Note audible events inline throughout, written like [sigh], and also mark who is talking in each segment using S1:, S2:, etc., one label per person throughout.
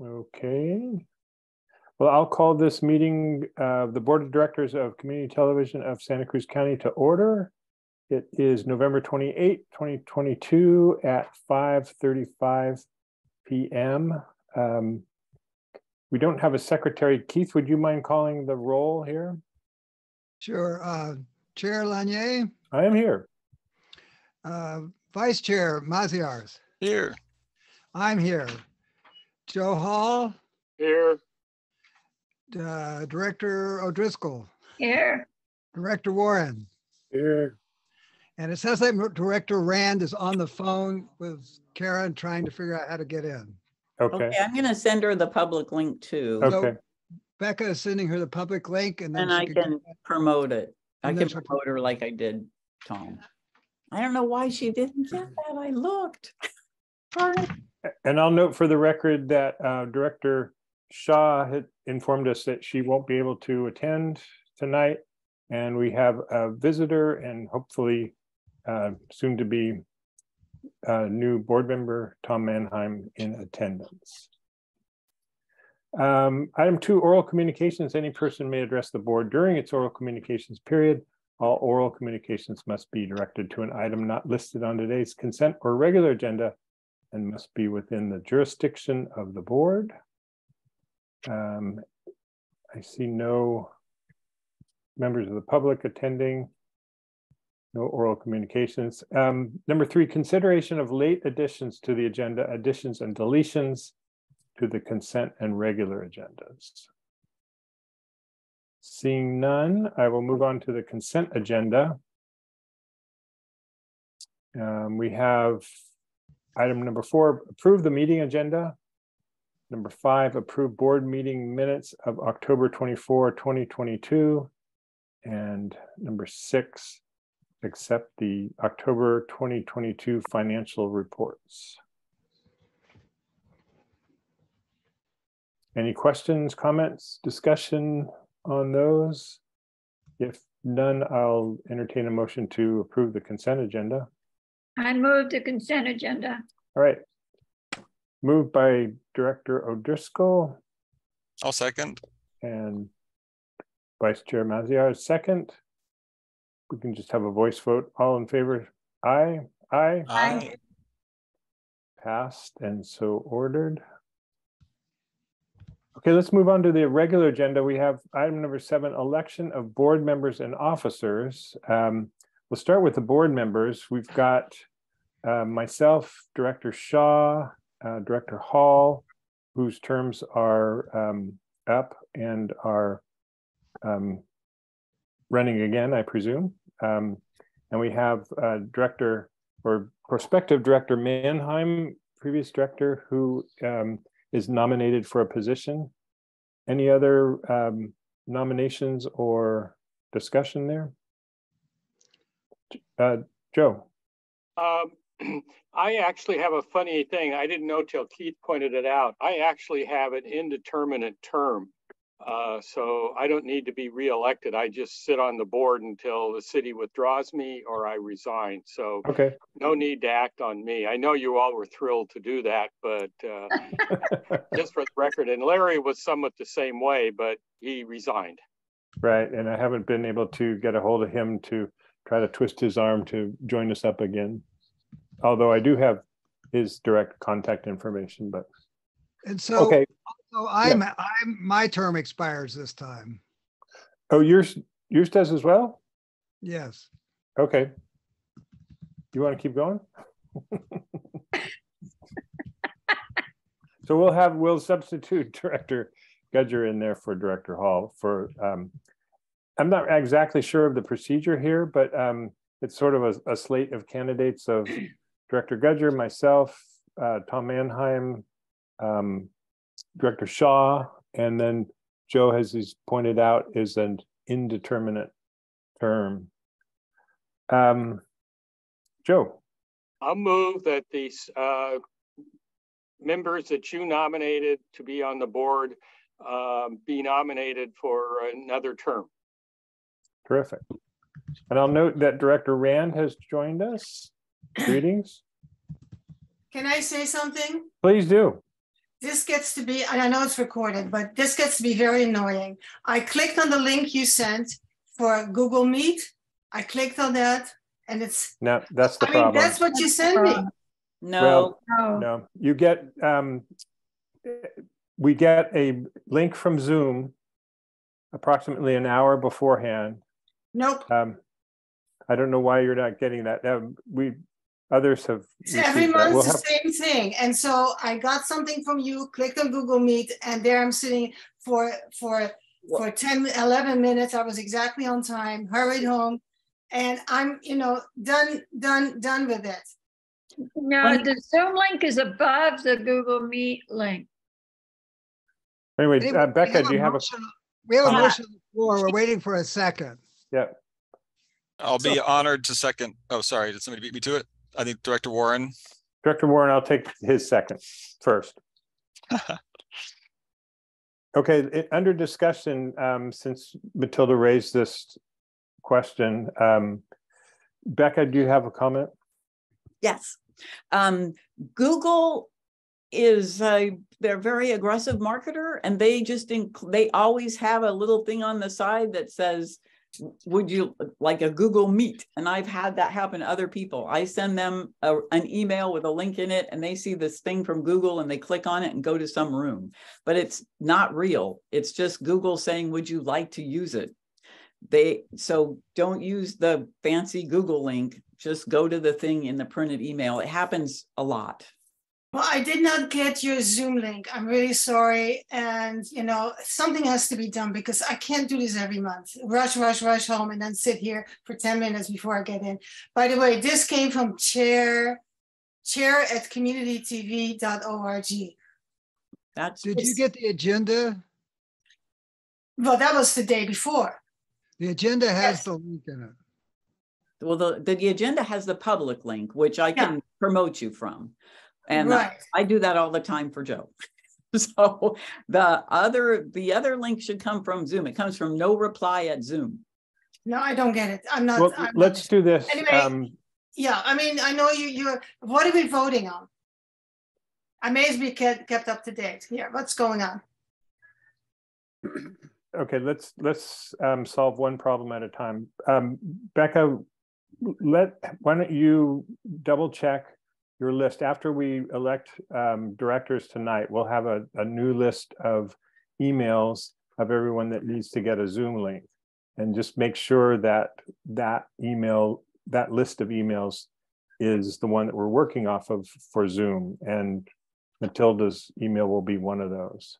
S1: Okay. Well, I'll call this meeting of the Board of Directors of Community Television of Santa Cruz County to order. It is November 28, 2022 at 5:35 PM. Um, We don't have a secretary. Keith, would you mind calling the roll here?
S2: Sure. Uh, Chair Lanier,
S1: I am here.
S2: uh, Vice Chair Maziarz,
S3: Here.
S2: I'm here. Joe Hall,
S3: Here.
S2: uh, Director O'Driscoll,
S4: Here,
S2: Director Warren.
S1: Here.
S2: And it says that Director Rand is on the phone with Karen trying to figure out how to get in.
S1: Okay,
S5: Okay, I'm gonna send her the public link too,
S1: okay.
S2: Becca is sending her the public link and then
S5: and
S2: she
S5: I can promote it. I
S2: And
S5: can
S2: then she'll-
S5: promote her like I did Tom. I don't know why she didn't get that. I looked. [laughs] Darn.
S1: And I'll note for the record that uh, Director Shaw had informed us that she won't be able to attend tonight. And we have a visitor and hopefully uh, soon to be uh, new board member, Tom Manheim, in attendance. Um, Item two, oral communications. Any person may address the board during its oral communications period. All oral communications must be directed to an item not listed on today's consent or regular agenda and must be within the jurisdiction of the board. Um, I see no members of the public attending. No oral communications. Um, number three, consideration of late additions to the agenda, additions and deletions to the consent and regular agendas. Seeing none, I will move on to the consent agenda. Um, we have Item number four, approve the meeting agenda. Number five, approve board meeting minutes of October 24, 2022. And number six, accept the October twenty twenty-two financial reports. Any questions, comments, discussion on those? If none, I'll entertain a motion to approve the consent agenda.
S4: I move the consent agenda.
S1: All right. Moved by Director O'Driscoll
S3: I'll second.
S1: and Vice Chair Maziarz, second. We can just have a voice vote. All in favor? Aye, aye,
S3: Aye.
S1: passed and so ordered. Okay, let's move on to the regular agenda. We have item number seven, election of board members and officers. Um, We'll start with the board members. We've got uh, myself, Director Shaw, uh, Director Hall, whose terms are um, up and are um, running again, I presume. Um, And we have uh, Director or prospective Director Mannheim, previous director, who um, is nominated for a position. Any other um, nominations or discussion there? Uh, Joe,
S6: Um, [clears throat] I actually have a funny thing. I didn't know till Keith pointed it out. I actually have an indeterminate term. Uh, so I don't need to be reelected. I just sit on the board until the city withdraws me or I resign. So
S1: okay.
S6: no need to act on me. I know you all were thrilled to do that, but uh, [laughs] just for the record, and Larry was somewhat the same way, but he resigned.
S1: Right, and I haven't been able to get a hold of him to try to twist his arm to join us up again. Although I do have his direct contact information, but,
S2: And so,
S1: okay.
S2: so I'm, I'm, my term expires this time.
S1: Oh, yours, yours does as well?
S2: Yes.
S1: Okay. You want to keep going? [laughs] So we'll have, we'll substitute [laughs] Director Gudger in there for Director Hall for, um, I'm not exactly sure of the procedure here, but, um, it's sort of a, a slate of candidates of [clears throat] Director Gudger, myself, uh, Tom Mannheim, um, Director Shaw, and then Joe, as he's pointed out, is an indeterminate term. Um, Joe,
S6: I'll move that these uh, members that you nominated to be on the board um, be nominated for another term.
S1: Terrific. And I'll note that Director Rand has joined us. Greetings.
S7: Can I say something?
S1: Please do.
S7: this gets to be, and I know it's recorded, but this gets to be very annoying. I clicked on the link you sent for Google Meet. I clicked on that and it's,
S1: No, that's the
S7: I mean,
S1: problem.
S7: that's what you send me.
S5: No,
S1: Well,
S4: No,
S1: No, you get, um, we get a link from Zoom approximately an hour beforehand.
S7: Nope.
S1: Um, I don't know why you're not getting that. Um, we, others have.
S7: Every
S1: received that. We'll
S7: month the
S1: have-
S7: same thing. And so I got something from you, clicked on Google Meet, and there I'm sitting for, for, for 10, 11 minutes. I was exactly on time, hurried home. And I'm, you know, done, done, done with it.
S4: no,
S5: When-
S4: the Zoom link is above the Google Meet link.
S1: Anyway,
S2: Anyway,
S1: uh, Becca, do you have a,
S2: motion- We have a motion on the floor. We're waiting for a second.
S1: Yeah,
S3: I'll be honored to second. Oh, sorry, did somebody beat me to it? I think Director Warren.
S1: Director Warren, I'll take his second first. [laughs] Okay, it- under discussion, um, since Matilda raised this question, um, Becca, do you have a comment?
S5: yes. Um, Google is a, they're very aggressive marketer and they just, inc- they always have a little thing on the side that says, would you like a Google Meet? And I've had that happen to other people. I send them a, an email with a link in it and they see this thing from Google and they click on it and go to some room. But it's not real. It's just Google saying, would you like to use it? They, so don't use the fancy Google link. Just go to the thing in the printed email. It happens a lot.
S7: Well, I did not get your Zoom link. I'm really sorry. And, you know, something has to be done because I can't do this every month. Rush, rush, rush home and then sit here for 10 minutes before I get in. By the way, this came from chair, chair at communitytv.org.
S5: That's,
S2: Did you get the agenda?
S7: Well, that was the day before.
S2: The agenda has
S7: Yes.
S2: the link in it.
S5: well, the, the, the agenda has the public link, which I
S7: Yeah.
S5: can promote you from. And I-
S7: Right.
S5: I do that all the time for Joe. [laughs] So the other, the other link should come from Zoom. It comes from no reply at Zoom.
S7: No, I don't get it. I'm not.
S1: Well,
S7: I'm
S1: let's do this.
S7: Anyway,
S1: Um,
S7: Yeah, I mean, I know you, you're, what are we voting on? I may as be kept, kept up to date here. What's going on?
S1: Okay, let's, let's um, solve one problem at a time. Um, Becca, let, why don't you double check your list after we elect um, directors tonight? We'll have a, a new list of emails of everyone that needs to get a Zoom link. And just make sure that that email, that list of emails is the one that we're working off of for Zoom. And Matilda's email will be one of those.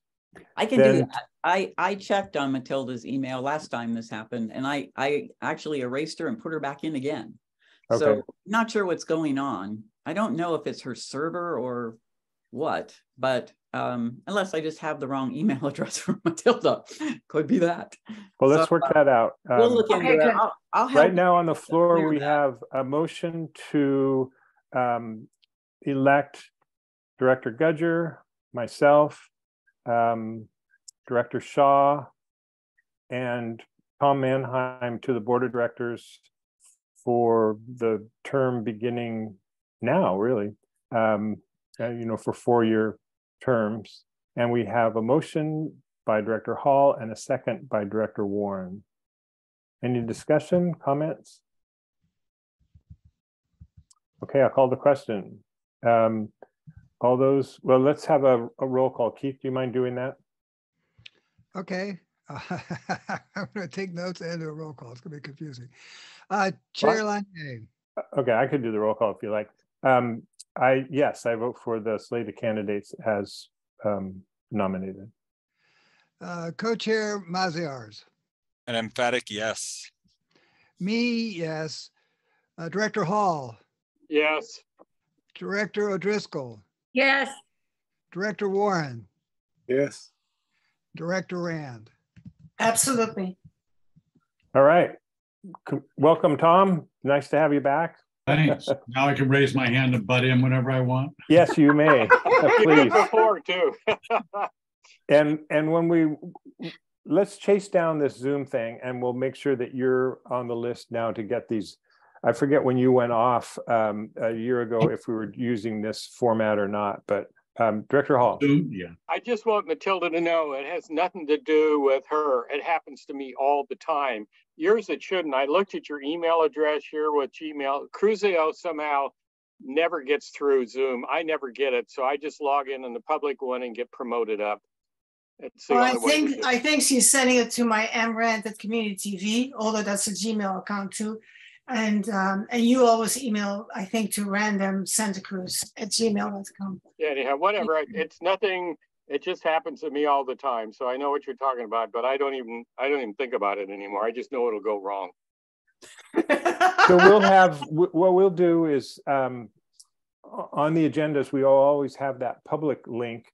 S5: I can do that. I, I checked on Matilda's email last time this happened and I, I actually erased her and put her back in again.
S1: Okay.
S5: So not sure what's going on. I don't know if it's her server or what, but um, unless I just have the wrong email [laughs] address for Matilda, could be that.
S1: Well, let's
S5: So,
S1: work that out.
S5: We'll
S1: Um,
S5: look into
S7: Okay,
S5: it.
S7: good.
S5: I'll, I'll.
S1: Right now on the floor, we
S5: that.
S1: have a motion to um, elect Director Gudger, myself, um, Director Shaw, and Tom Mannheim to the Board of Directors for the term beginning now, really, um, uh, you know, for four-year terms. And we have a motion by Director Hall and a second by Director Warren. Any discussion, comments? Okay, I'll call the question. Um, all those, well, let's have a, a roll call. Keith, do you mind doing that?
S2: Okay. [laughs] I'm gonna take notes and do a roll call. It's gonna be confusing. Uh, Chair Lanier,
S1: Okay, I could do the roll call if you like. Um, I, yes, I vote for the slate of candidates as um, nominated.
S2: uh, Co-Chair Maziarz,
S3: An emphatic yes.
S2: me, yes. Uh, Director Hall,
S6: Yes,
S2: Director O'Driscoll,
S4: Yes,
S2: Director Warren,
S3: Yes.
S2: Director Rand.
S7: Absolutely.
S1: All right. Welcome, Tom. Nice to have you back.
S8: Thanks. [laughs] Now I can raise my hand and butt in whenever I want.
S1: Yes, you may, [laughs] please.
S6: before too. [laughs]
S1: And, and when we, let's chase down this Zoom thing and we'll make sure that you're on the list now to get these. I forget when you went off um, a year ago if we were using this format or not, but Um, Director Hall.
S8: Yeah.
S6: I just want Matilda to know it has nothing to do with her. It happens to me all the time. Yours it shouldn't. I looked at your email address here with Gmail. Crucio somehow never gets through Zoom. I never get it. So I just log in in the public one and get promoted up. It's
S7: Well, I
S6: only way we
S7: think. I think she's sending it to my mrant at community TV, although that's a Gmail account too. And, um, and you always email, I think, to random Santa Cruz at gmail.com.
S6: Yeah, anyhow, whatever. I- It's nothing. It just happens to me all the time. So I know what you're talking about, but I don't even, I don't even think about it anymore. I just know it'll go wrong. [laughs]
S1: So we'll have, what we'll do is, um, on the agendas, we always have that public link.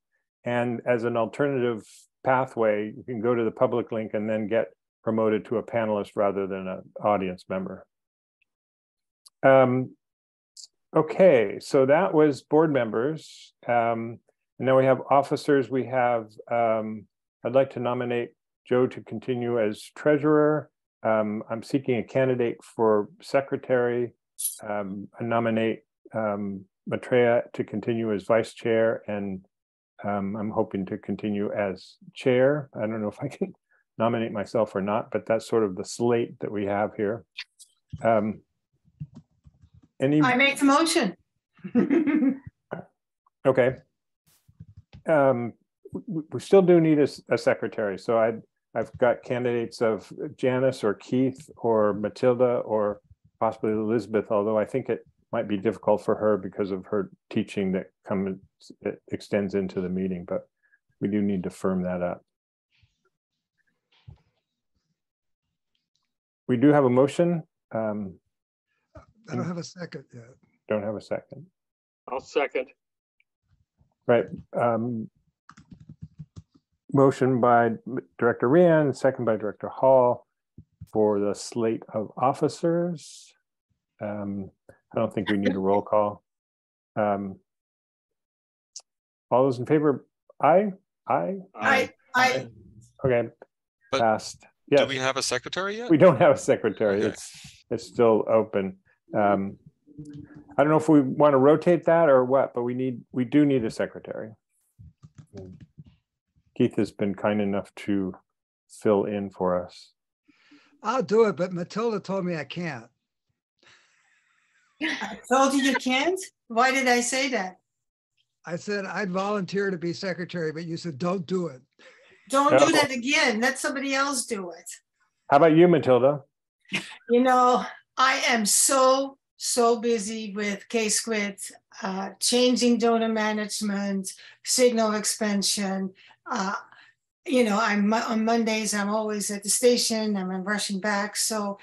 S1: And as an alternative pathway, you can go to the public link and then get promoted to a panelist rather than an audience member. Um, okay, so that was board members. Um, and now we have officers. We have, um, I'd like to nominate Joe to continue as treasurer. Um, I'm seeking a candidate for secretary. Um, I nominate um, Maitreya to continue as vice chair and um, I'm hoping to continue as chair. I don't know if I can [laughs] nominate myself or not, but that's sort of the slate that we have here. Um, any,
S7: I make the motion. [laughs]
S1: okay. Um, we, still do need a secretary, so I, I've got candidates of Janice or Keith or Matilda or possibly Elizabeth, although I think it might be difficult for her because of her teaching that comes, it extends into the meeting, but we do need to firm that up. We do have a motion, um,
S2: I don't have a second yet.
S1: don't have a second.
S6: I'll second.
S1: Right, um. Motion by Director Rian, second by Director Hall for the slate of officers. Um, I don't think we need a roll call. Um. All those in favor, aye, aye,
S7: I, I,
S1: okay,
S3: But
S1: passed.
S3: Do we have a secretary yet?
S1: we don't have a secretary,
S3: Okay.
S1: it's, it's still open. Um, I don't know if we want to rotate that or what, but we need, we do need a secretary. Keith has been kind enough to fill in for us.
S2: I'll do it, but Matilda told me I can't.
S7: I told you you can't. Why did I say that?
S2: I said I'd volunteer to be secretary, but you said, don't do it.
S7: Don't do that again. Let somebody else do it.
S1: How about you, Matilda?
S7: You know, I am so, so busy with K-Squid, uh, changing donor management, signal expansion. Uh, you know, I'm on Mondays, I'm always at the station, and I'm rushing back. So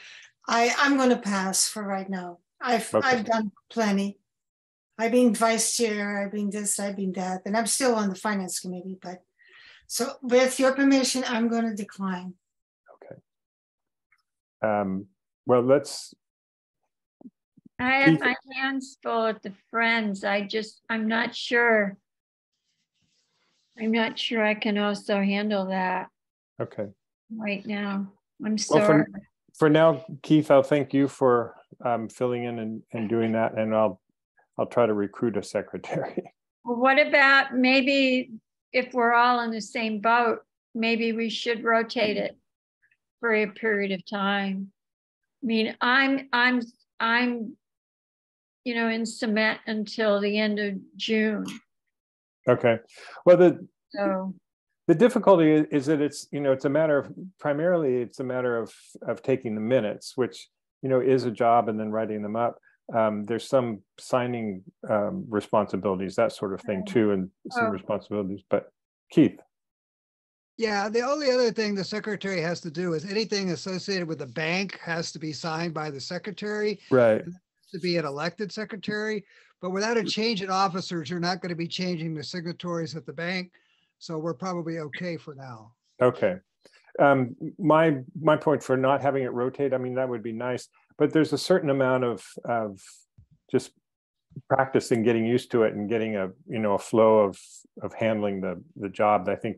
S7: I, I'm gonna pass for right now. I've,
S1: Okay.
S7: I've done plenty. I've been vice chair, I've been this, I've been that, and I'm still on the finance committee, but so with your permission, I'm gonna decline.
S1: Um, well, let's,
S4: I have my hands full at the Friends. I just, I'm not sure. I'm not sure I can also handle that
S1: okay.
S4: right now. I'm
S1: Well,
S4: sorry.
S1: for, for now, Keith, I'll thank you for um, filling in and, and doing that, and I'll, I'll try to recruit a secretary. [laughs]
S4: Well, What about maybe if we're all in the same boat, maybe we should rotate it for a period of time. I mean, I'm, I'm, I'm, you know, in cement until the end of June,
S1: Okay, well, the,
S4: so.
S1: The difficulty i- is that it's, you know, it's a matter of, primarily, it's a matter of, of taking the minutes, which, you know, is a job and then writing them up. Um, there's some signing, um, responsibilities, that sort of thing too, and some
S4: Oh.
S1: responsibilities, but Keith,
S2: Yeah, the only other thing the secretary has to do is anything associated with the bank has to be signed by the secretary,
S1: right,
S2: to be an elected secretary. But without a change in officers, you're not going to be changing the signatories at the bank. So we're probably okay for now.
S1: okay. Um, my, my point for not having it rotate, I mean, that would be nice, but there's a certain amount of, of just practicing, getting used to it and getting a, you know, a flow of, of handling the, the job. that I think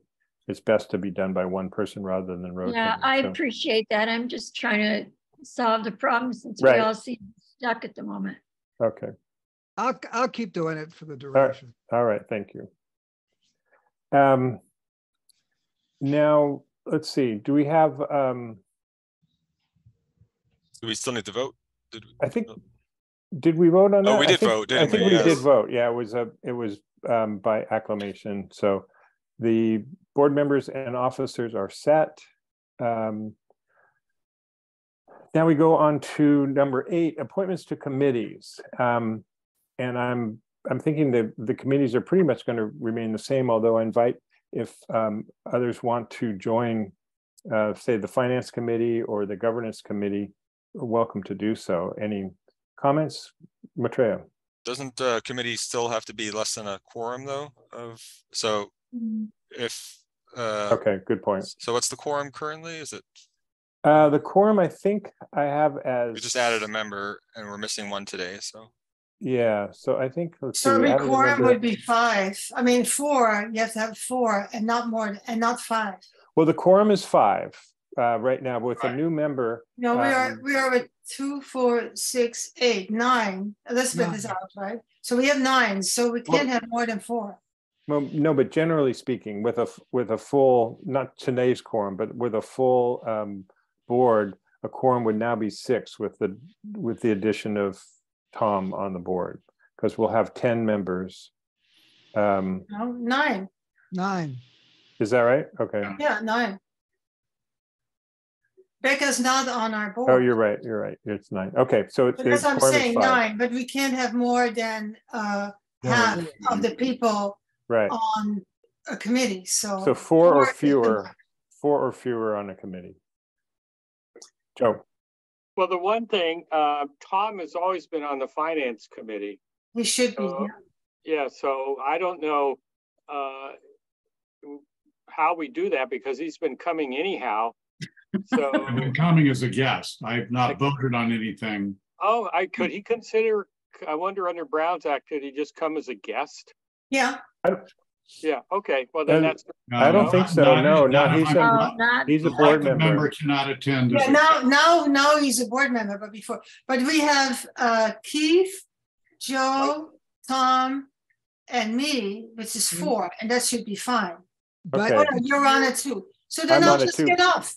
S1: it's best to be done by one person rather than rotating.
S4: Yeah, I
S1: so-
S4: appreciate that. I'm just trying to solve the problem since we
S1: Right.
S4: all seem stuck at the moment.
S1: Okay,
S2: I'll, I'll keep doing it for the duration.
S1: all right, thank you. Um, now, let's see, do we have, um,
S3: Do we still need to vote? Did we-
S1: I think, did we vote on that?
S3: Oh, we
S1: I
S3: did
S1: think-
S3: vote,
S1: I
S3: didn't
S1: think
S3: we?
S1: we did
S3: Yes.
S1: vote. Yeah, it was a, it was um by acclamation. So the board members and officers are set. Um Now we go on to number eight, appointments to committees. Um And I'm, I'm thinking that the committees are pretty much going to remain the same, although I invite if um others want to join uh, say the finance committee or the governance committee, are welcome to do so. Any comments? Maitreya?
S3: Doesn't uh committee still have to be less than a quorum though of, so if, uh,
S1: Okay, good point.
S3: so what's the quorum currently? Is it,
S1: Uh, the quorum, I think I have as.
S3: we just added a member and we're missing one today, so.
S1: Yeah, so I think. let's see,
S7: So
S1: we
S7: the
S1: a
S7: quorum
S1: member-
S7: would be five. I mean, four, you have to have four and not more, and not five.
S1: Well, the quorum is five, uh, right now with a
S7: Right.
S1: new member.
S7: No, we are,
S1: Um,
S7: we are at two, four, six, eight, nine. Elizabeth is
S2: Nine.
S7: out, right? So we have nine, so we
S1: Well-
S7: can't have more than four.
S1: Well, no, but generally speaking, with a, f- with a full, not today's quorum, but with a full, um, board, a quorum would now be six with the, with the addition of Tom on the board. Because we'll have ten members. Um,
S7: No, nine,
S2: Nine.
S1: is that right? Okay.
S7: yeah, nine. Becca's not on our board.
S1: Oh, you're right, you're right. It's nine. Okay, so it's.
S7: But That's I'm
S1: quorum is
S7: saying,
S1: five.
S7: nine, but we can't have more than uh
S1: No.
S7: half of the people
S1: Right,
S7: on a committee, so.
S1: so four or
S7: four is the
S1: fewer,
S7: max.
S1: four or fewer on a committee. Joe,
S6: Well, the one thing, uh, Tom has always been on the finance committee.
S7: We should be,
S6: Uh,
S7: yeah.
S6: Yeah, so I don't know, uh, how we do that because he's been coming anyhow. So, [laughs]
S8: I've been coming as a guest. I've not voted on anything.
S6: oh, I, could he consider, I wonder under Brown's Act, could he just come as a guest?
S7: Yeah,
S6: Yeah, okay, well then
S1: And-
S6: that's,
S1: I don't
S8: No,
S1: think so.
S8: not-
S1: No,
S8: not
S1: no,
S8: if
S1: he's a-
S8: not-
S4: No, not,
S1: he's a
S8: the
S1: board
S8: member.
S1: member.
S8: Cannot attend. as
S7: yeah,
S8: a-
S7: now, now, now he's a board member, but before, but we have uh Keith, Joe, Tom, and me, which is
S1: Mm-hmm.
S7: four, and that should be fine.
S2: But
S1: Okay.
S7: Oh, no, You're on it too. So then
S1: I'm
S7: I'll
S1: on it
S7: just
S1: too.
S7: get off.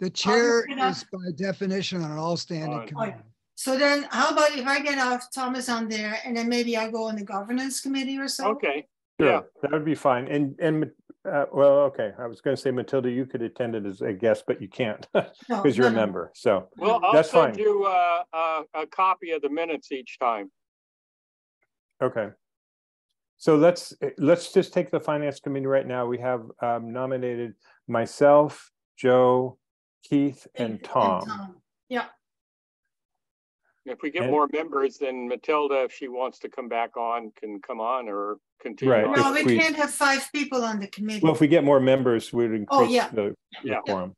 S2: the chair
S7: get up.
S2: is by definition an all-standing
S6: Fine.
S2: committee.
S7: So then how about if I get off, Tom is on there, and then maybe I go on the governance committee or so?
S6: okay, yeah.
S1: Sure, that would be fine. And, and, uh, well, okay, I was gonna say Matilda, you could attend it as a guest, but you can't, [laughs]
S7: No,
S1: because you're a
S7: no, no, no.
S1: member, so,
S6: Well, I'll
S1: That's
S6: send
S1: fine.
S6: you uh, a, a copy of the minutes each time.
S1: okay. So let's, let's just take the finance committee right now. We have um, nominated myself, Joe, Keith, and Tom.
S7: Yeah,
S6: If we get
S1: And-
S6: more members, then Matilda, if she wants to come back on, can come on or continue.
S1: Right.
S6: on.
S7: no, we
S1: we-
S7: can't have five people on the committee.
S1: Well, if we get more members, we'd
S7: Oh,
S1: increase
S7: yeah.
S1: the the
S6: Yeah.
S1: quorum.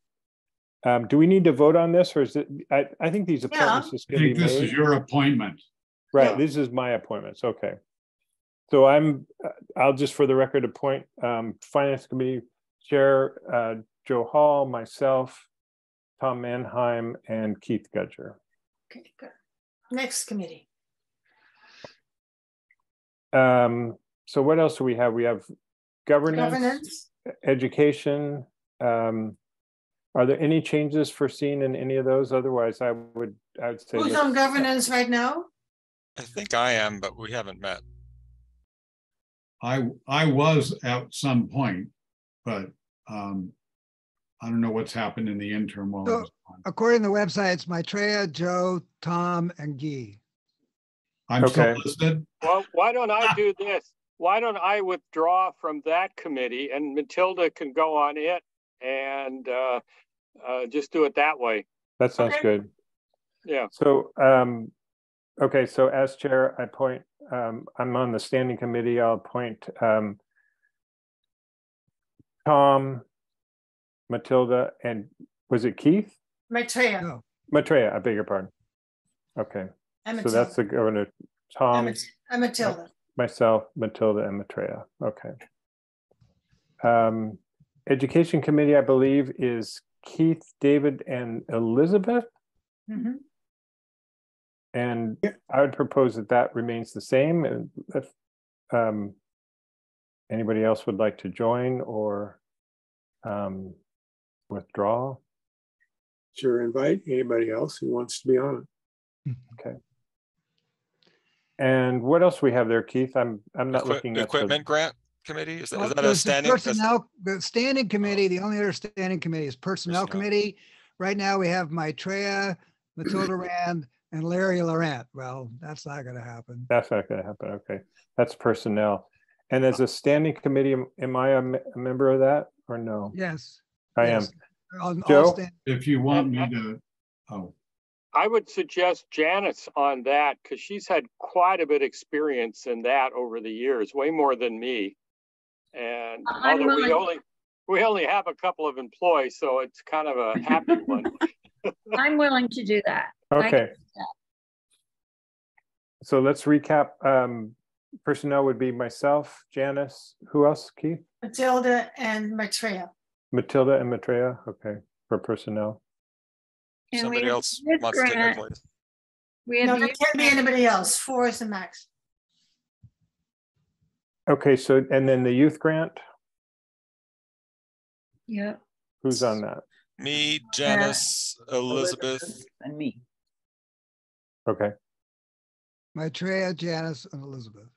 S1: Um, do we need to vote on this, or is it, I, I think these appointments just
S8: I
S1: gonna be
S8: think this is your appointment.
S1: Right,
S7: Yeah.
S1: this is my appointments, okay. So I'm, uh, I'll just for the record appoint, um, Finance Committee Chair, uh, Joe Hall, myself, Tom Manheim, and Keith Gudger.
S7: Okay, good. Next committee.
S1: Um, so what else do we have? We have governance,
S7: Governance,
S1: education. Um, are there any changes foreseen in any of those? Otherwise, I would, I would say.
S7: who's on governance right now?
S3: I think I am, but we haven't met.
S8: I, I was at some point, but um, I don't know what's happened in the interim while. I
S2: So-
S8: was.
S2: According to the website, it's Maitreya, Joe, Tom, and Guy.
S8: I'm still
S1: Okay.
S8: listed.
S6: Well, why don't I do this? Why don't I withdraw from that committee and Matilda can go on it and uh, uh, just do it that way.
S1: That sounds
S7: Okay.
S1: good.
S6: Yeah,
S1: So, um, okay, so as chair, I point, um, I'm on the standing committee, I'll appoint, um, Tom, Matilda, and was it Keith?
S7: Maitreya.
S2: No.
S1: Maitreya, I beg your pardon. Okay,
S7: and
S1: so that's the governor, Tom,
S7: Mat- and Matilda.
S1: myself, Matilda, and Maitreya, okay. Um, Education Committee, I believe, is Keith, David, and Elizabeth?
S7: Mhm.
S1: And I would propose that that remains the same and if, um, Anybody else would like to join or um, withdraw?
S9: Sure, invite anybody else who wants to be on it. Mm-hmm. Okay.
S1: And what else we have there, Keith? I'm, I'm not
S3: Equi-
S1: looking at the,
S3: Equipment grant committee, is that,
S2: Well,
S3: is that a
S2: there's the
S3: standing? that's-
S2: Personnel, the standing committee, the only other standing committee is Personnel
S3: Personnel.
S2: Committee. Right now, we have Maitreya, Matilda [clears throat] Rand, and Larry Laurent. Well, that's not gonna happen.
S1: that's not gonna happen, okay. That's personnel. And as a standing committee, am- am I a member of that or no?
S2: Yes.
S1: I am.
S2: yes. All- all
S1: Joe?
S2: stand-
S8: If you want me to, oh,
S6: I would suggest Janice on that because she's had quite a bit experience in that over the years, way more than me. And
S4: I'm
S6: although we
S4: willing-
S6: only, we only have a couple of employees, so it's kind of a happy [laughs] one.
S4: I'm willing to do that. I-
S1: Okay. So let's recap. Um, personnel would be myself, Janice, who else, Keith?
S7: Matilda and Maitreya.
S1: Matilda and Maitreya, okay, for personnel.
S4: And
S3: Somebody
S4: have
S3: else
S4: youth
S3: wants to take my
S4: grant,
S3: place.
S4: We
S7: No,
S4: have
S7: there
S4: youth
S7: can't be anybody else. Four is the max.
S1: Okay, so, and then the youth grant,
S4: Yeah,
S1: who's on that?
S3: Me, Janice, Elizabeth,
S5: And me.
S1: Okay,
S2: Maitreya, Janice, and Elizabeth.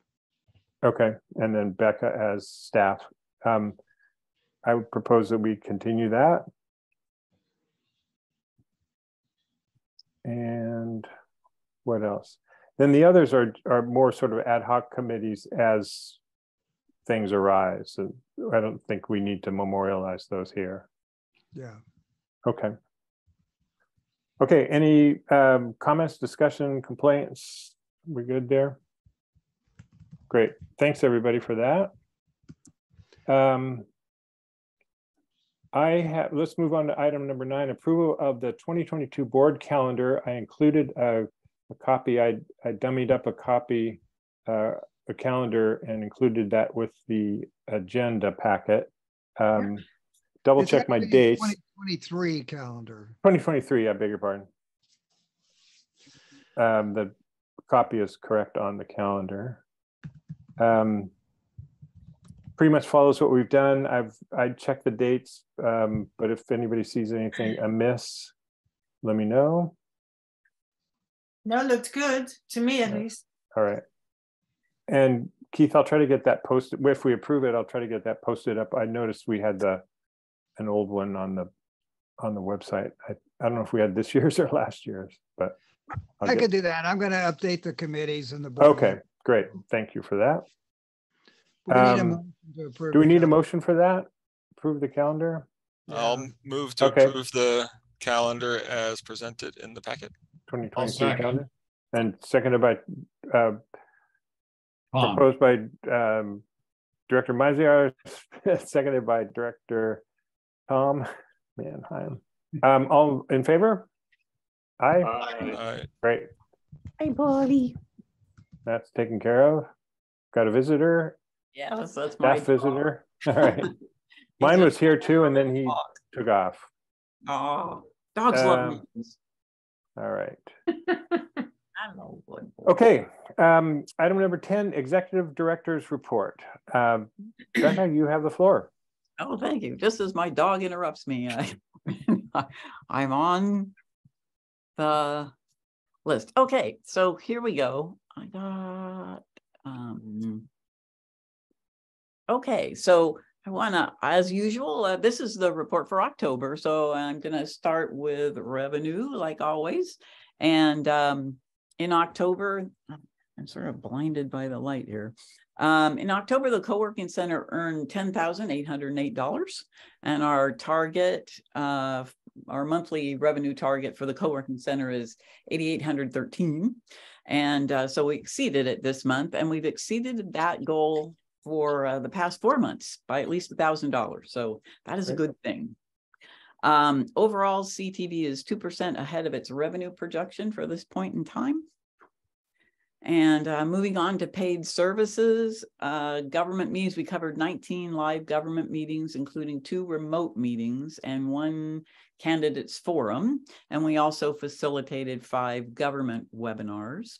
S1: okay, and then Becca as staff. Um, I would propose that we continue that. And what else? Then the others are, are more sort of ad hoc committees as things arise. And I don't think we need to memorialize those here.
S2: Yeah.
S1: Okay. Okay, any um, comments, discussion, complaints? We're good there? Great, thanks, everybody, for that. Um, I have, let's move on to item number nine, approval of the 2022 board calendar. I included a, a copy, I, I dummied up a copy, uh, a calendar and included that with the agenda packet. Um, Double check my dates.
S2: 2023 calendar.
S1: 2023, I beg your pardon. Um, the copy is correct on the calendar. Um, pretty much follows what we've done. I've, I checked the dates, um, but if anybody sees anything amiss, let me know.
S7: No, looked good to me at
S1: Yeah.
S7: least.
S1: All right. And Keith, I'll try to get that posted. If we approve it, I'll try to get that posted up. I noticed we had the, an old one on the, on the website. I, I don't know if we had this [laughs] year's or last year's, but. I'll
S2: I
S1: get-
S2: could do that. I'm gonna update the committees and the. board
S1: Okay, great. Thank you for that.
S2: We need a
S1: Um,
S2: motion to approve
S1: Do we need a motion for that? Approve the calendar?
S3: I'll move to
S1: Okay.
S3: approve the calendar as presented in the packet.
S1: Twenty
S8: I'll
S1: twenty-two
S8: second.
S1: calendar? And seconded by, uh,
S8: Tom,
S1: proposed by, um, Director Maziarz, [laughs] seconded by Director Tom Manheim. Um, all in favor? Aye,
S6: Uh,
S3: Alright,
S1: great.
S5: Hey, buddy.
S1: That's taken care of. Got a visitor,
S5: Yes, that's my.
S1: staff visitor. [laughs] All right. Mine was here too, and then he took off.
S5: Oh, dogs love
S1: Um,
S5: me.
S1: All right.
S5: I'm a good boy.
S1: Okay, um, item number ten, Executive Director's Report. Um, Becca, you have the floor.
S5: Oh, thank you. Just as my dog interrupts me, I, [laughs] I'm on the list. Okay, so here we go. I got, um, okay, so I wanna, as usual, uh, this is the report for October, so I'm gonna start with revenue like always. And, um, in October, I'm- sort of blinded by the light here. Um, in October, the co-working center earned ten thousand eight hundred and our target, uh, our monthly revenue target for the co-working center is eighty-eight hundred thirteen. And, uh, so we exceeded it this month and we've exceeded that goal for, uh, the past four months by at least a thousand dollars. So that is a good thing. Um, overall, CTV is two percent ahead of its revenue projection for this point in time. And uh, moving on to paid services, uh, government meetings, we covered 19 live government meetings, including two remote meetings and one candidates forum. And we also facilitated five government webinars.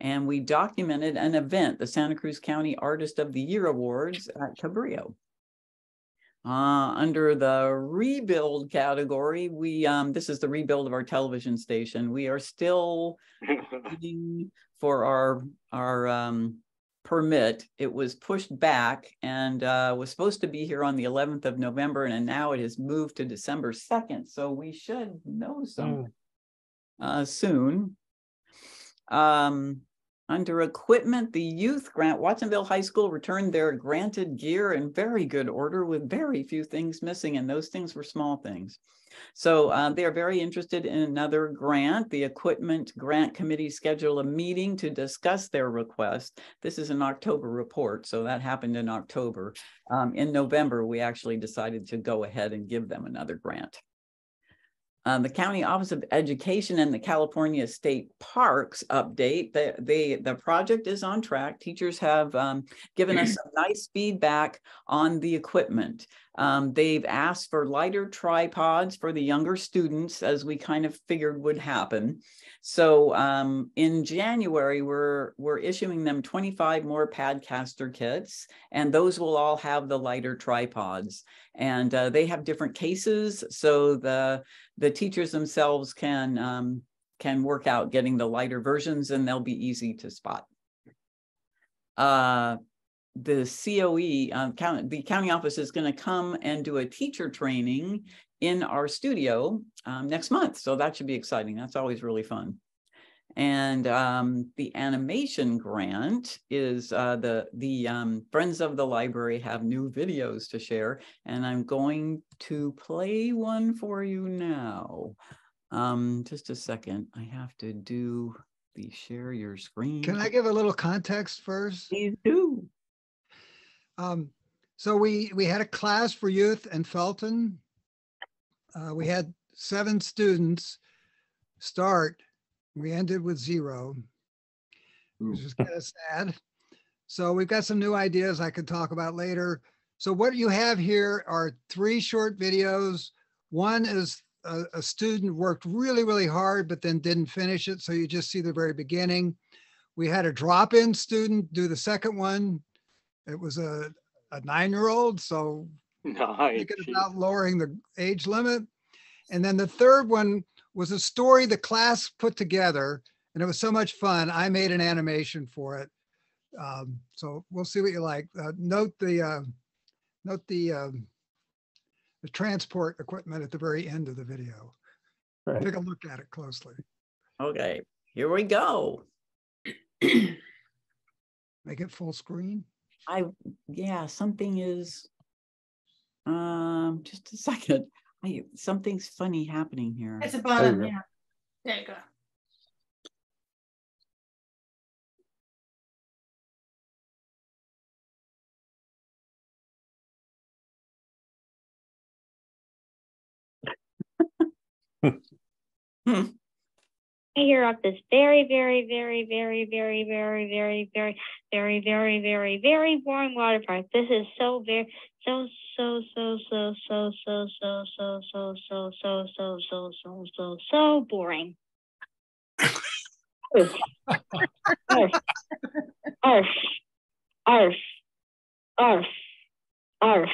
S5: And we documented an event, the Santa Cruz County Artist of the Year Awards at Cabrillo. Uh, under the rebuild category, we um, this is the rebuild of our television station. We are still [laughs] waiting for our our um, permit. It was pushed back and uh, was supposed to be here on the 11th of November, and now it has moved to December 2nd. So we should know something uh, soon. Um, under equipment, the youth grant, Watsonville High School returned their granted gear in very good order with very few things missing, and those things were small things. So uh, they are very interested in another grant. The Equipment Grant Committee scheduled a meeting to discuss their request. This is an October report, so that happened in October. Um, in November, we actually decided to go ahead and give them another grant. Um, the County Office of Education and the California State Parks update. The, the, the project is on track. Teachers have um, given us [clears throat] some nice feedback on the equipment. Um, they've asked for lighter tripods for the younger students, as we kind of figured would happen. So um, in January, we're, we're issuing them 25 more Padcaster kits, and those will all have the lighter tripods. And uh, they have different cases, so the, the teachers themselves can, um, can work out getting the lighter versions, and they'll be easy to spot. Uh, the COE, um, count, the county office is going to come and do a teacher training in our studio um, next month. So that should be exciting. That's always really fun. And um, the animation grant is uh, the the um, Friends of the Library have new videos to share, and I'm going to play one for you now. Um, just a second, I have to do the share your screen.
S2: Can I give a little context first?
S5: Please do.
S2: Um, so we, we had a class for youth in Felton. Uh, we had seven students start. We ended with zero, which is kind of sad. So we've got some new ideas I could talk about later. So what you have here are three short videos. One is a, a student worked really, really hard, but then didn't finish it. So you just see the very beginning. We had a drop-in student do the second one. It was a, a nine-year-old, so [laughs]
S6: Nice.
S2: thinking about lowering the age limit. And then the third one was a story the class put together, and it was so much fun. I made an animation for it. Um, so we'll see what you like. Uh, note the uh, note the um, the transport equipment at the very end of the video.
S1: Right.
S2: Take a look at it closely.
S5: Okay, here we go.
S2: Make it full screen.
S5: I, yeah, something is, um, just a [laughs] second. I, something's funny happening here.
S7: At the bottom,
S1: you go.
S7: yeah. There you go. [laughs]
S10: I hear up this very, very, very, very, very, very, very, very, very, very, very, very boring water park. This is so very, so, so, so, so, so, so, so, so, so, so, so, so, so, so, so, so boring. Arf. Arf. Arf. Arf. Arf.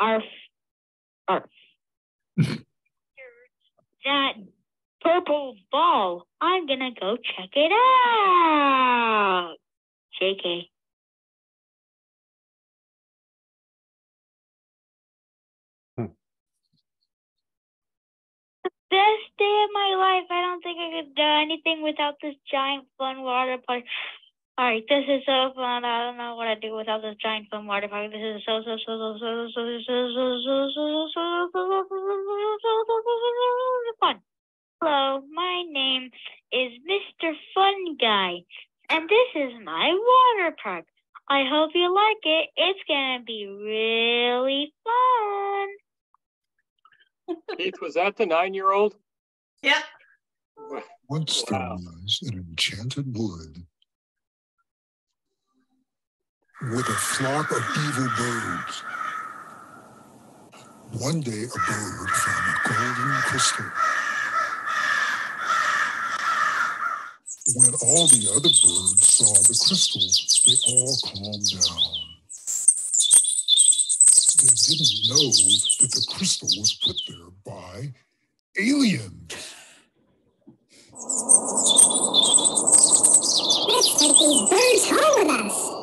S10: Arf. Arf. That purple ball. I'm gonna go check it out. JK. The best day of my life. I don't think I could do anything without this giant fun water park. All right, this is so fun. I don't know what I'd do without this giant fun water park. This is so so so so so so so so so so so so fun. Hello, my name is Mr. Fun Guy, and this is my water park. I hope you like it. It's gonna be really fun.
S6: Keith, was that the nine-year-old?
S7: Yep.
S11: Once there
S6: Wow.
S11: was an enchanted wood with a flock of evil birds. One day, a bird found a golden crystal. When all the other birds saw the crystal, they all calmed down. They didn't know that the crystal was put there by aliens.
S12: Let's take these birds home with us.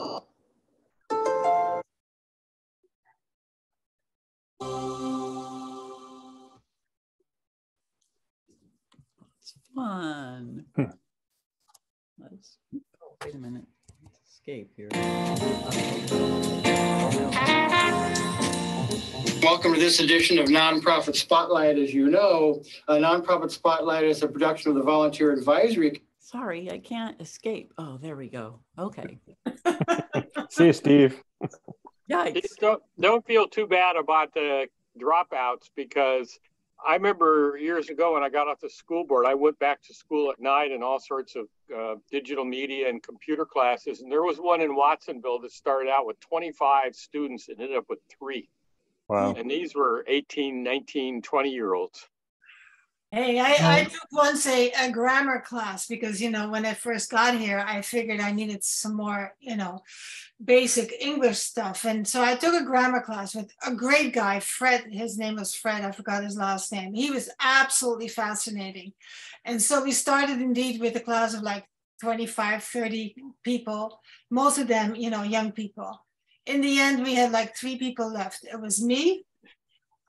S5: Let's, oh, wait a minute. Let's escape here.
S13: Welcome to this edition of Nonprofit Spotlight. As you know, a Nonprofit Spotlight is a production of the Volunteer Advisory.
S5: Sorry, I can't escape. Oh, there we go. Okay. [laughs]
S1: See you, Steve.
S5: Yikes.
S6: Don't, don't feel too bad about the dropouts because I remember years ago when I got off the school board, I went back to school at night and all sorts of uh, digital media and computer classes. And there was one in Watsonville that started out with 25 students and ended up with three.
S1: Wow.
S6: And these were 18, 19, 20 year olds.
S7: Hey, I, I took once a, a grammar class because, you know, when I first got here, I figured I needed some more, you know, basic English stuff. And so I took a grammar class with a great guy, Fred. His name was Fred. I forgot his last name. He was absolutely fascinating. And so we started indeed with a class of like 25, 30 people, most of them, you know, young people. In the end, we had like three people left. It was me,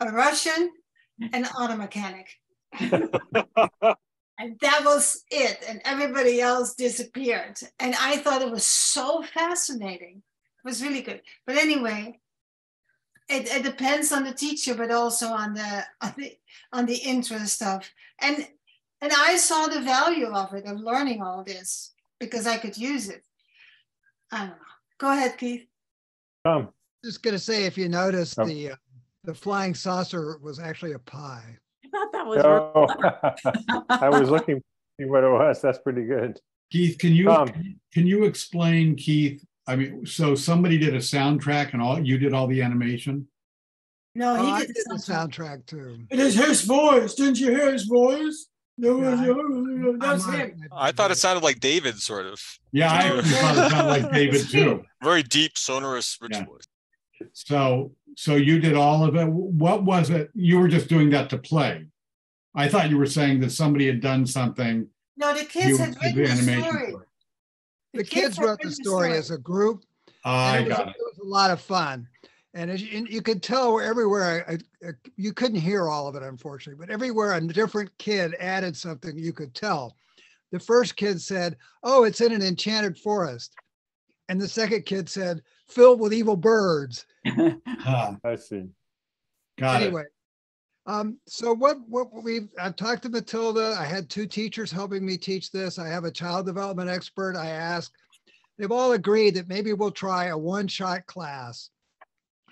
S7: a Russian, and an auto mechanic. [laughs] and that was it. And everybody else disappeared. And I thought it was so fascinating. It was really good. But anyway, it, it depends on the teacher, but also on the on the on the interest of and and I saw the value of it, of learning all this because I could use it. I don't know. Go ahead, Keith.
S1: Tom.
S2: Just gonna say, if you notice,
S1: Oh.
S2: the, uh, the flying saucer was actually a pie.
S5: I thought that was really
S1: Oh, [laughs] I was looking to see what it was. That's pretty good.
S8: Keith, can you, um,
S1: Tom.
S8: can you explain, Keith? I mean, so somebody did a soundtrack and all, you did all the animation?
S7: No,
S2: Oh,
S7: he
S2: I
S7: did,
S2: did
S7: the
S2: the
S7: soundtrack.
S2: soundtrack too.
S7: It is his voice. Didn't you hear his voice? No,
S2: Yeah, I-
S7: that's
S2: I'm
S7: him.
S3: I thought it sounded like David, sort of.
S8: Yeah, I thought it sounded like David [laughs] too.
S3: Very deep, sonorous, rich
S8: Yeah.
S3: voice.
S8: So, so you did all of it. What was it? You were just doing that to play. I thought you were saying that somebody had done something.
S7: No, the
S8: You
S7: kids had written
S8: the
S7: the
S8: animation
S7: story.
S8: for it.
S2: The kids wrote the story as a group.
S8: Ah, I
S2: and it was,
S8: got it.
S2: it was a lot of fun. And as you, and you could tell where everywhere, I, I, you couldn't hear all of it, unfortunately, but everywhere a different kid added something you could tell. The first kid said, Oh, it's in an enchanted forest. And the second kid said, Filled with evil birds. [laughs]
S8: Ah,
S1: I see.
S8: Got it.
S2: anyway, um, so what what we've I've talked to Matilda. I had two teachers helping me teach this. I have a child development expert. I asked. They've all agreed that maybe we'll try a one-shot class,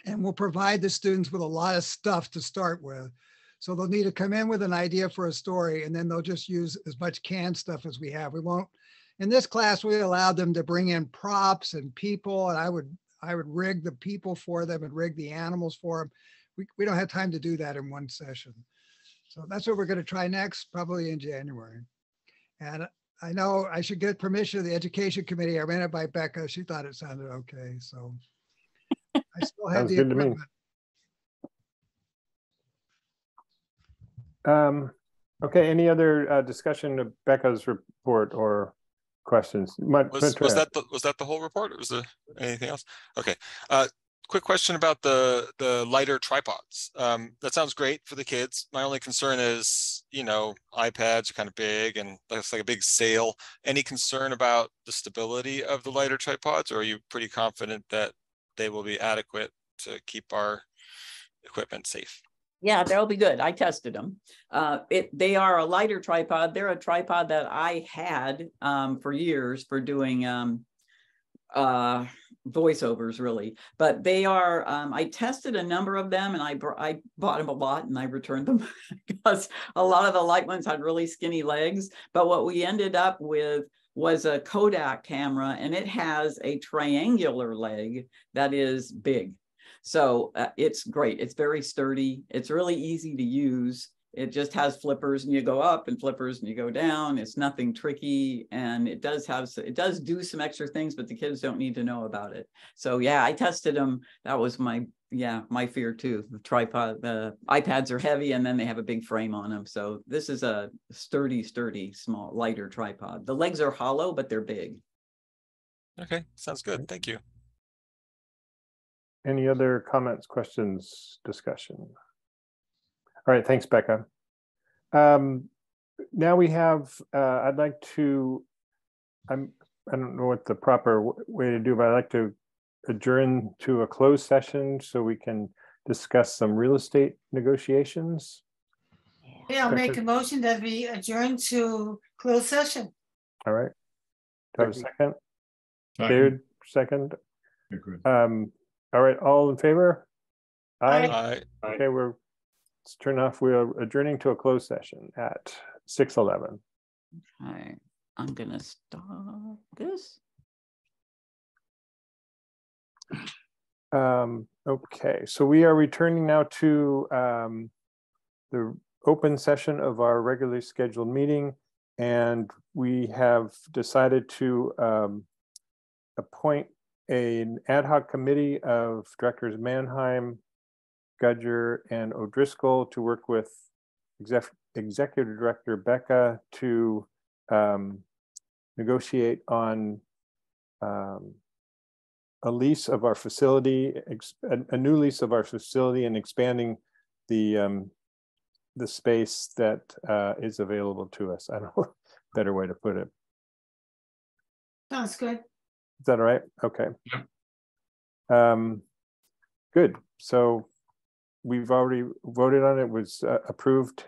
S2: and we'll provide the students with a lot of stuff to start with. So they'll need to come in with an idea for a story, and then they'll just use as much canned stuff as we have. We won't. In this class, we allowed them to bring in props and people, and I would I would rig the people for them and rig the animals for them we, we don't have time to do that in one session. So that's what we're going to try next, probably in January. And I know I should get permission of the education committee. I ran it by Becca. She thought it sounded okay. So I still have the
S1: good to me.
S2: equipment.
S1: Um, okay, any other uh, discussion of Becca's report or questions? Ma-
S3: Was, was that the, was that the whole report? Or was there anything else? Okay. Uh, quick question about the the lighter tripods. Um, that sounds great for the kids. My only concern is, you know, iPads are kind of big and that's like a big sail. Any concern about the stability of the lighter tripods, or are you pretty confident that they will be adequate to keep our equipment safe?
S5: Yeah, they'll be good. I tested them. Uh, it, they are a lighter tripod. They're a tripod that I had um, for years for doing um, uh, voiceovers, really. But they are. Um, I tested a number of them, and I I bought them a lot, and I returned them [laughs] because a lot of the light ones had really skinny legs. But what we ended up with was a Kodak camera, and it has a triangular leg that is big. So uh, it's great. It's very sturdy. It's really easy to use. it just has flippers and you go up and flippers and you go down. It's nothing tricky. And it does have, it does do some extra things, but the kids don't need to know about it. So yeah, I tested them. That was my, yeah, my fear too. The tripod, the iPads are heavy and then they have a big frame on them. So this is a sturdy, sturdy, small, lighter tripod. The legs are hollow, but they're big.
S3: Okay, sounds good. Thank you.
S1: Any other comments, questions, discussion? All right, thanks, Becca. Um, now we have, uh, I'd like to, I'm, I don't know what the proper way to do, but I'd like to adjourn to a closed session so we can discuss some real estate negotiations.
S7: Yeah, I'll make a motion that we adjourn to closed session.
S1: All right. Do I have a second?
S8: Second.
S1: David, second.
S8: Agreed.
S1: Um, all right, all in favor?
S3: Aye.
S1: Okay, we're, let's turn off, we're adjourning to a closed session at six eleven.
S5: Okay, I'm gonna stop this.
S1: Um, okay, so we are returning now to um, the open session of our regularly scheduled meeting. And we have decided to um, appoint an ad hoc committee of directors Mannheim, Gudger, and O'Driscoll to work with exec executive director Becca to um, negotiate on um, a lease of our facility, a, a new lease of our facility and expanding the um, the space that uh, is available to us. I don't know a [laughs] better way to put it.
S7: Sounds good.
S1: Is that all right? Okay. Um, good. So we've already voted on it, was uh, approved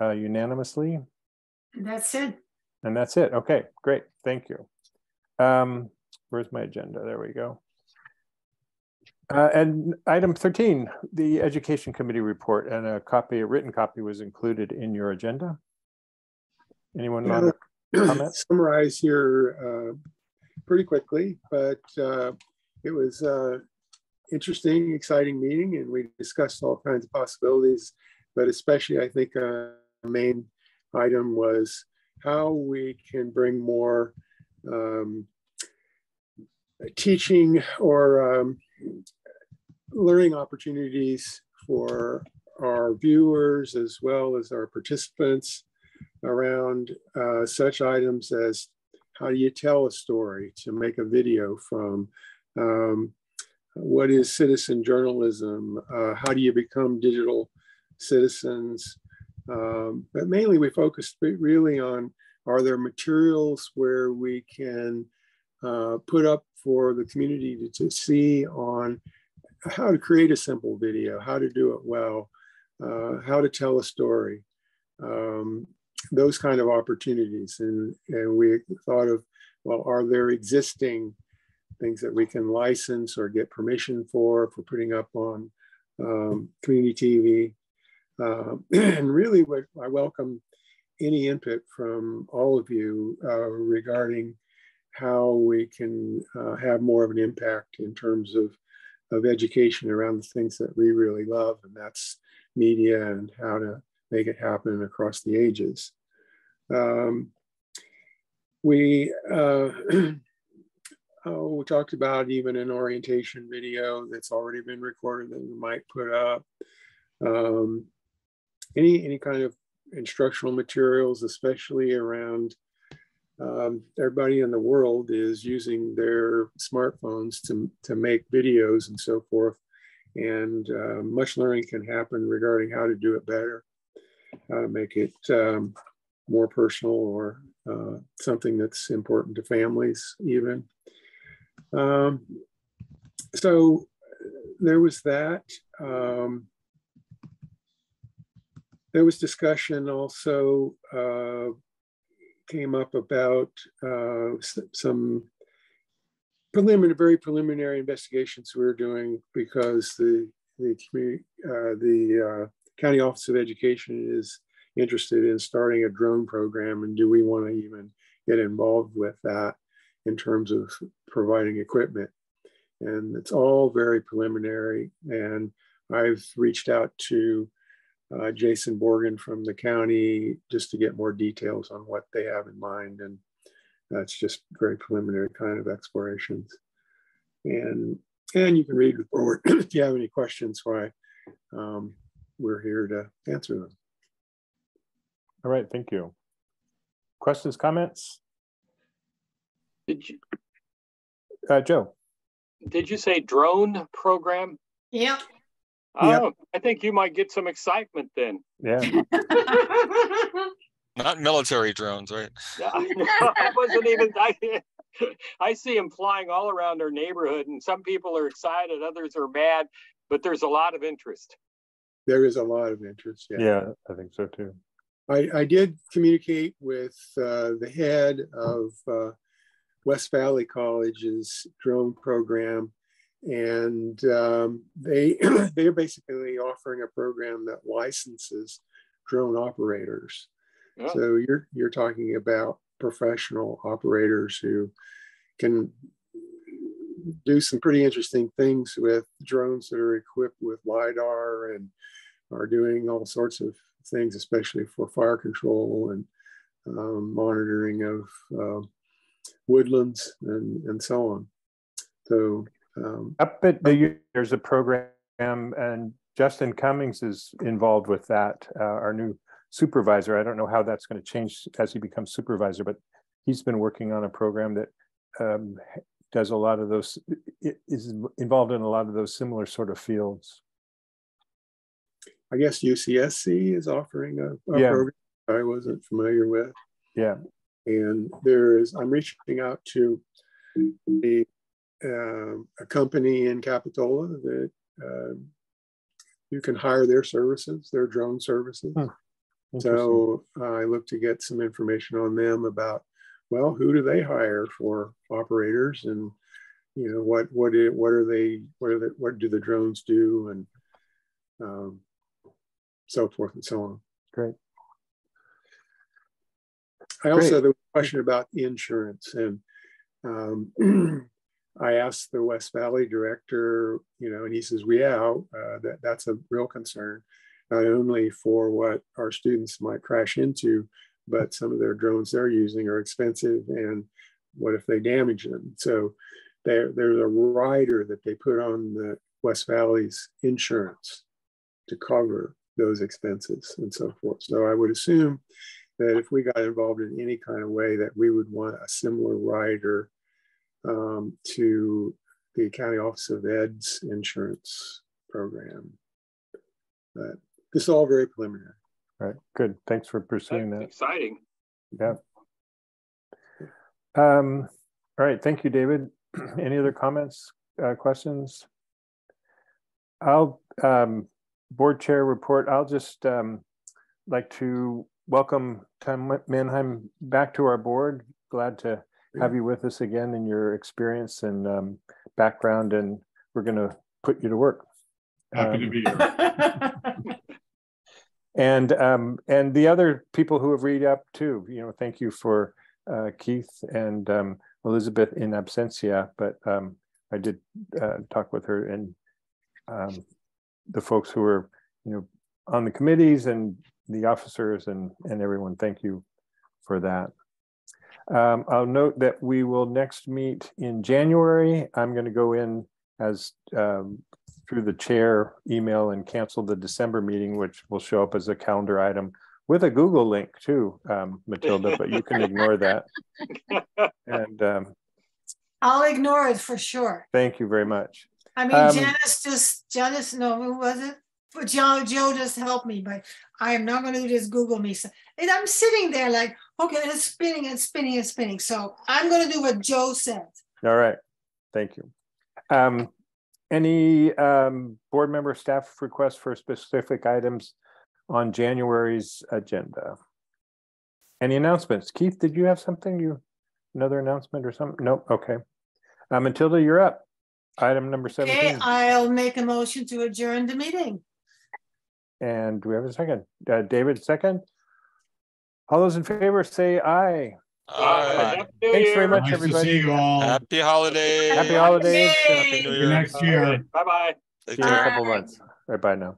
S1: uh, unanimously,
S7: That's it.
S1: and that's it. Okay, great. Thank you. Um, where's my agenda? There we go. Uh, and item 13, the Education Committee report and a copy, a written copy was included in your agenda. Anyone
S9: Yeah,
S1: want to comment? [clears throat]
S9: Summarize here uh, pretty quickly, but uh, it was uh, interesting, exciting meeting, and we discussed all kinds of possibilities. But especially, I think uh, the main item was how we can bring more um, teaching or um, learning opportunities for our viewers as well as our participants around uh, such items as how do you tell a story to make a video from um, what is citizen journalism? Uh, how do you become digital citizens? Um, but mainly we focused really on are there materials where we can uh, put up for the community to, to see on how to create a simple video, how to do it well, uh, how to tell a story, um, those kind of opportunities. And, and we thought of, well, are there existing things that we can license or get permission for, for putting up on um, community TV? Uh, [clears throat] and really, what I welcome any input from all of you uh, regarding how we can uh, have more of an impact in terms of of education around the things that we really love, and that's media and how to make it happen across the ages. Um, we, uh, [clears throat] oh, we talked about even an orientation video that's already been recorded that we might put up. Um, any, any kind of instructional materials, especially around um, everybody in the world is using their smartphones to, to make videos and so forth. And uh, much learning can happen regarding how to do it better, how to make it um, more personal or uh, something that's important to families even. Um, so there was that. Um, there was discussion also uh, came up about uh, some preliminary, very preliminary investigations we were doing because the the uh, the uh, county office of education is interested in starting a drone program, and do we want to even get involved with that in terms of providing equipment? And it's all very preliminary, and I've reached out to uh, Jason Borgen from the county just to get more details on what they have in mind. And that's just very preliminary kind of explorations. And and you can read the forward [clears throat] if you have any questions why um, we're here to answer them.
S1: All right, thank you. Questions, comments?
S6: Did you,
S1: Uh, Joe?
S6: did you say drone program?
S7: Yeah.
S6: Oh, I think you might get some excitement then.
S1: Yeah. [laughs]
S3: Not military drones, right?
S6: Yeah, [laughs] I wasn't even, I, I see them flying all around our neighborhood and some people are excited, others are mad, but there's a lot of interest.
S9: There is a lot of interest. Yeah.
S1: Yeah, I think so too.
S9: I, I did communicate with uh, the head of uh, West Valley College's drone program, and um, they [clears throat] they're basically offering a program that licenses drone operators.
S6: Yeah.
S9: So you're you're talking about professional operators who can do some pretty interesting things with drones that are equipped with lidar and are doing all sorts of things, especially for fire control and um, monitoring of uh, woodlands and, and so on. So um,
S1: Up at the, U- there's a program and Justin Cummings is involved with that, uh, our new supervisor. I don't know how that's going to change as he becomes supervisor, but he's been working on a program that um, does a lot of those, is involved in a lot of those similar sort of fields.
S9: I guess UCSC is offering a, a
S1: Yeah.
S9: program I wasn't familiar with.
S1: Yeah.
S9: And there is, I'm reaching out to the, um, a company in Capitola that um, you can hire their services, their drone services.
S1: Hmm.
S9: So I look to get some information on them about, well, who do they hire for operators and, you know, what, what, what are they, what are the, what do the drones do? And um, so forth and so on.
S1: Great.
S9: I also
S1: Great.
S9: had a question about insurance and um, [clears throat] I asked the West Valley director, you know, and he says, yeah, uh, that, that's a real concern, not only for what our students might crash into, but some of their drones they're using are expensive and what if they damage them? So there, there's a rider that they put on the West Valley's insurance to cover those expenses and so forth. So I would assume that if we got involved in any kind of way that we would want a similar rider um, to the County Office of Ed's insurance program. But this is all very preliminary.
S1: All right, good. Thanks for pursuing that.
S6: Exciting.
S1: Yeah. Um, all right, thank you, David. [clears throat] Any other comments, uh, questions? I'll, um, board chair report, I'll just, um, like to welcome Tom Manheim back to our board. Glad to have you with us again in your experience and, um, background, and we're gonna put you to work.
S8: Happy to
S1: Um,
S8: be here. [laughs]
S1: And um, and the other people who have read up too, you know, thank you for uh, Keith and um, Elizabeth in absentia, but um, I did uh, talk with her and um, the folks who are, you know, on the committees and the officers and and everyone. Thank you for that. Um, I'll note that we will next meet in January. I'm going to go in as um, through the chair email and cancel the December meeting, which will show up as a calendar item with a Google link too, um, Matilda, but you can ignore that. [laughs] And um,
S7: I'll ignore it for sure.
S1: thank you very much.
S7: I mean,
S1: Um,
S7: Janice just, Janice, no, who was it? But Joe, Joe just helped me, but I am not gonna do this Google me. stuff. And I'm sitting there like, okay, it's spinning and spinning and spinning. So I'm gonna do what Joe said.
S1: All right, thank you. Um, any um, board member staff requests for specific items on January's agenda? Any announcements? Keith, did you have something you, another announcement or something? Nope, okay. Uh, Matilda, you're up. Item number
S7: Okay,
S1: seventeen.
S7: I'll make a motion to adjourn the meeting.
S1: And do we have a second? Uh, David, second? All those in favor say aye.
S3: Aye.
S6: Happy
S1: Thanks very much,
S8: Nice to
S1: everybody.
S8: see you all.
S3: Happy holidays.
S1: Happy holidays.
S3: Happy New
S8: See you next year.
S6: Bye-bye.
S3: Take
S1: See you in a
S3: care.
S1: couple months. Right, bye now.